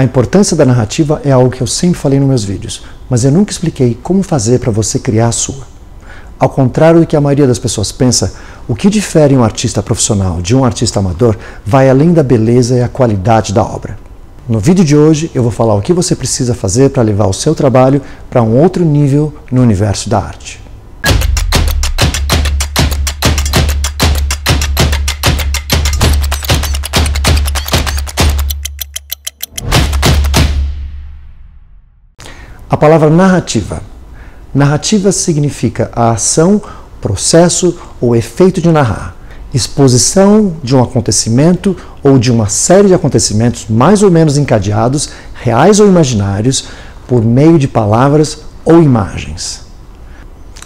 A importância da narrativa é algo que eu sempre falei nos meus vídeos, mas eu nunca expliquei como fazer para você criar a sua. Ao contrário do que a maioria das pessoas pensa, o que difere um artista profissional de um artista amador vai além da beleza e a qualidade da obra. No vídeo de hoje eu vou falar o que você precisa fazer para levar o seu trabalho para um outro nível no universo da arte. A palavra narrativa. Narrativa significa a ação, processo ou efeito de narrar, exposição de um acontecimento ou de uma série de acontecimentos mais ou menos encadeados, reais ou imaginários, por meio de palavras ou imagens.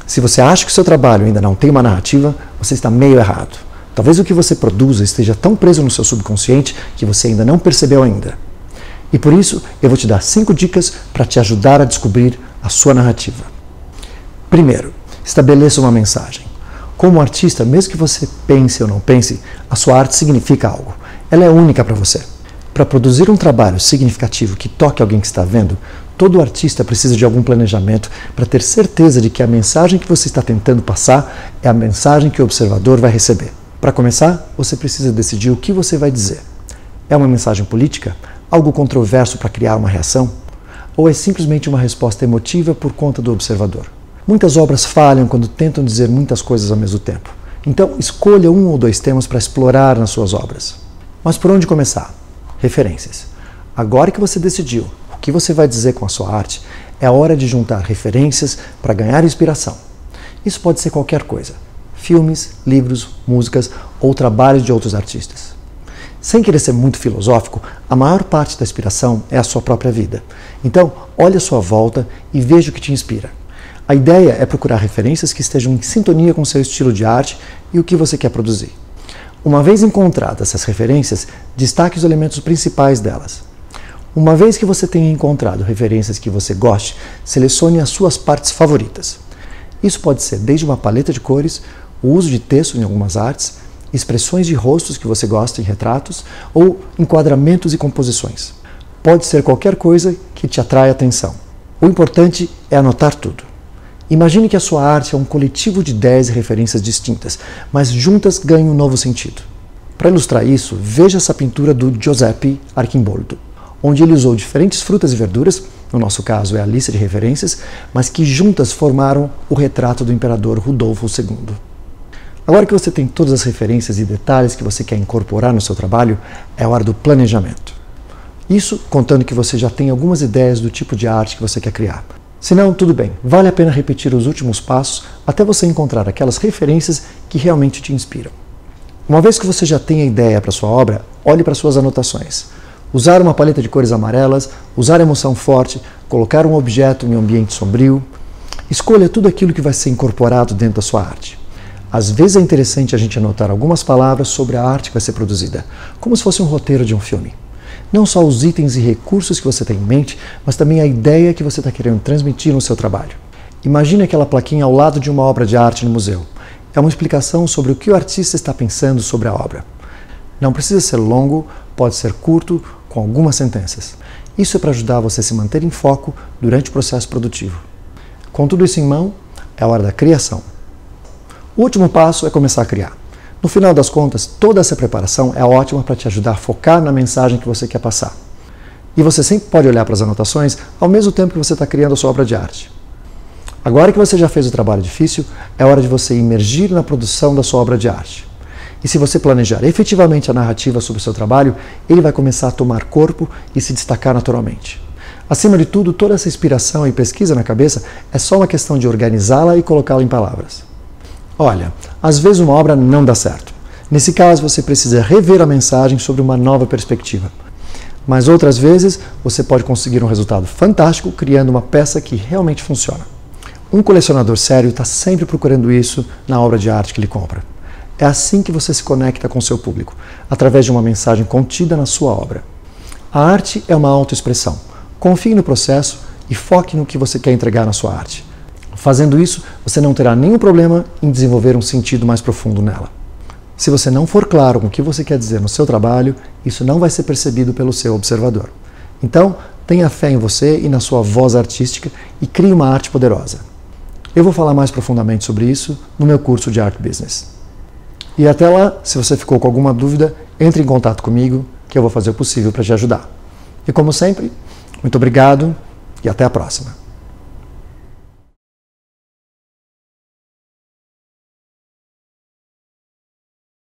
Se você acha que o seu trabalho ainda não tem uma narrativa, você está meio errado. Talvez o que você produza esteja tão preso no seu subconsciente que você ainda não percebeu ainda. E por isso eu vou te dar cinco dicas para te ajudar a descobrir a sua narrativa. Primeiro, estabeleça uma mensagem. Como artista, mesmo que você pense ou não pense, a sua arte significa algo. Ela é única para você. Para produzir um trabalho significativo que toque alguém que está vendo, todo artista precisa de algum planejamento para ter certeza de que a mensagem que você está tentando passar é a mensagem que o observador vai receber. Para começar, você precisa decidir o que você vai dizer. É uma mensagem política? Algo controverso para criar uma reação? Ou é simplesmente uma resposta emotiva por conta do observador? Muitas obras falham quando tentam dizer muitas coisas ao mesmo tempo. Então, escolha um ou dois temas para explorar nas suas obras. Mas por onde começar? Referências. Agora que você decidiu o que você vai dizer com a sua arte, é hora de juntar referências para ganhar inspiração. Isso pode ser qualquer coisa: filmes, livros, músicas ou trabalhos de outros artistas. Sem querer ser muito filosófico, a maior parte da inspiração é a sua própria vida. Então, olhe a sua volta e veja o que te inspira. A ideia é procurar referências que estejam em sintonia com seu estilo de arte e o que você quer produzir. Uma vez encontradas essas referências, destaque os elementos principais delas. Uma vez que você tenha encontrado referências que você goste, selecione as suas partes favoritas. Isso pode ser desde uma paleta de cores, o uso de texto em algumas artes, expressões de rostos que você gosta em retratos ou enquadramentos e composições. Pode ser qualquer coisa que te atrai atenção. O importante é anotar tudo. Imagine que a sua arte é um coletivo de 10 referências distintas, mas juntas ganham um novo sentido. Para ilustrar isso, veja essa pintura do Giuseppe Archimboldo, onde ele usou diferentes frutas e verduras, no nosso caso é a lista de referências, mas que juntas formaram o retrato do imperador Rudolfo II. Agora que você tem todas as referências e detalhes que você quer incorporar no seu trabalho, é hora do planejamento. Isso contando que você já tem algumas ideias do tipo de arte que você quer criar. Se não, tudo bem, vale a pena repetir os últimos passos até você encontrar aquelas referências que realmente te inspiram. Uma vez que você já tem a ideia para sua obra, olhe para suas anotações. Usar uma paleta de cores amarelas, usar emoção forte, colocar um objeto em um ambiente sombrio. Escolha tudo aquilo que vai ser incorporado dentro da sua arte. Às vezes é interessante a gente anotar algumas palavras sobre a arte que vai ser produzida, como se fosse um roteiro de um filme. Não só os itens e recursos que você tem em mente, mas também a ideia que você está querendo transmitir no seu trabalho. Imagine aquela plaquinha ao lado de uma obra de arte no museu. É uma explicação sobre o que o artista está pensando sobre a obra. Não precisa ser longo, pode ser curto, com algumas sentenças. Isso é para ajudar você a se manter em foco durante o processo produtivo. Com tudo isso em mão, é a hora da criação. O último passo é começar a criar. No final das contas, toda essa preparação é ótima para te ajudar a focar na mensagem que você quer passar. E você sempre pode olhar para as anotações ao mesmo tempo que você está criando a sua obra de arte. Agora que você já fez o trabalho difícil, é hora de você emergir na produção da sua obra de arte. E se você planejar efetivamente a narrativa sobre o seu trabalho, ele vai começar a tomar corpo e se destacar naturalmente. Acima de tudo, toda essa inspiração e pesquisa na cabeça é só uma questão de organizá-la e colocá-la em palavras. Olha, às vezes uma obra não dá certo. Nesse caso, você precisa rever a mensagem sobre uma nova perspectiva. Mas outras vezes, você pode conseguir um resultado fantástico criando uma peça que realmente funciona. Um colecionador sério está sempre procurando isso na obra de arte que ele compra. É assim que você se conecta com seu público, através de uma mensagem contida na sua obra. A arte é uma autoexpressão. Confie no processo e foque no que você quer entregar na sua arte. Fazendo isso, você não terá nenhum problema em desenvolver um sentido mais profundo nela. Se você não for claro com o que você quer dizer no seu trabalho, isso não vai ser percebido pelo seu observador. Então, tenha fé em você e na sua voz artística e crie uma arte poderosa. Eu vou falar mais profundamente sobre isso no meu curso de Art Business. E até lá, se você ficou com alguma dúvida, entre em contato comigo que eu vou fazer o possível para te ajudar. E como sempre, muito obrigado e até a próxima.